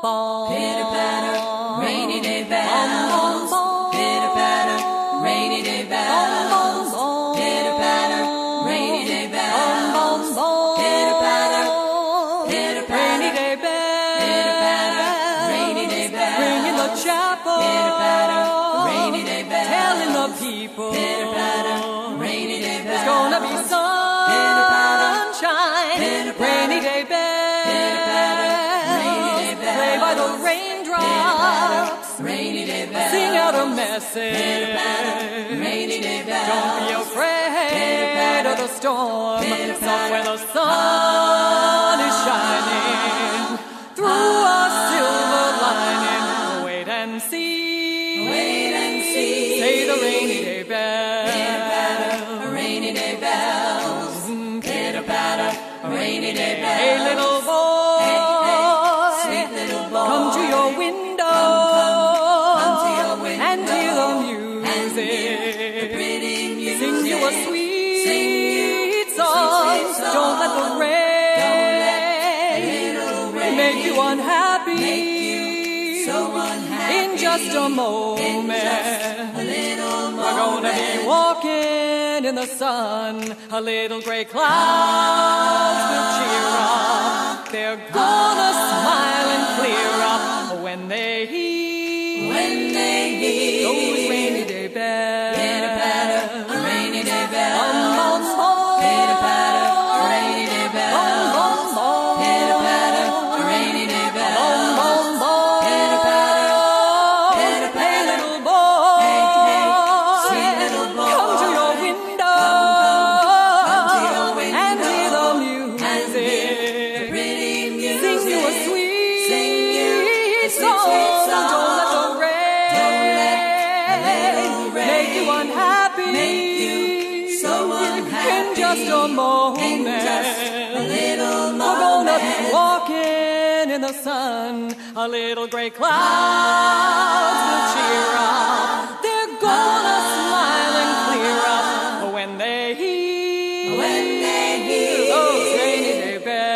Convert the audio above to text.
Pitter patter, rainy day bells. Pitter patter, rainy day bells. Pitter patter, rainy day bells. Pitter patter, Rainy day bells. Pitter patter, rainy day bells. Ringing the chapel. Pitter patter, rainy day bells. Telling the people. pitter patter, rainy day bells. There's gonna be by the raindrops. rainy day bells. Sing out a message. Rainy day bells. Don't be afraid of the storm. Somewhere the sun a sweet, Sing you a song. sweet, song. Don't let the rain, make you unhappy. you so unhappy. In just a moment, we're gonna be walking in the sun. A little gray clouds will cheer up. They're gonna smile and clear up when they hear when they hear those rainy day bells. in just a moment. A We're gonna moment. be walking in the sun. A little gray clouds will cheer up. They're gonna smile and clear up when they hear, when they oh, hear those rainy day bells.